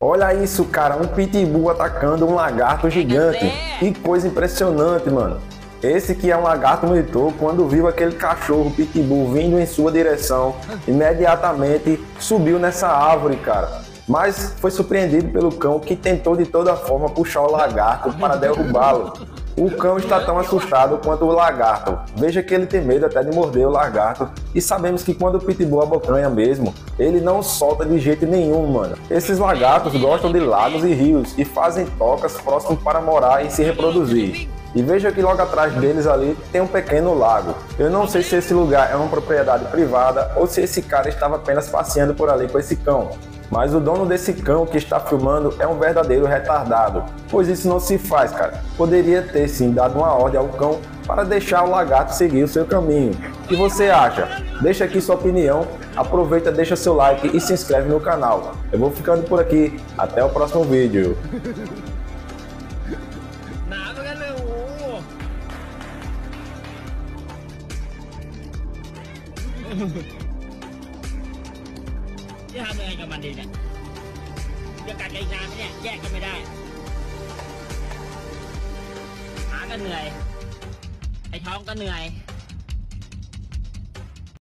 Olha isso, cara, um pitbull atacando um lagarto gigante. Que coisa impressionante, mano. Esse que é um lagarto militou, quando viu aquele cachorro pitbull vindo em sua direção, imediatamente subiu nessa árvore, cara. Mas foi surpreendido pelo cão que tentou de toda forma puxar o lagarto para derrubá-lo. O cão está tão assustado quanto o lagarto. Veja que ele tem medo até de morder o lagarto. E sabemos que quando o pitbull abocanha mesmo, ele não solta de jeito nenhum, mano. Esses lagartos gostam de lagos e rios e fazem tocas próximos para morar e se reproduzir. E veja que logo atrás deles ali tem um pequeno lago. Eu não sei se esse lugar é uma propriedade privada ou se esse cara estava apenas passeando por ali com esse cão. Mas o dono desse cão que está filmando é um verdadeiro retardado, pois isso não se faz, cara. Poderia ter sim dado uma ordem ao cão para deixar o lagarto seguir o seu caminho. O que você acha? Deixa aqui sua opinião, aproveita, deixa seu like e se inscreve no canal. Eu vou ficando por aqui, até o próximo vídeo. ห จะทำยังไงกับมันดีเนี่ยจะกัดกันอีกนานไหมเนี่ยแยกกันไม่ได้ หาก็เหนื่อย ไอ้ท้องก็เหนื่อย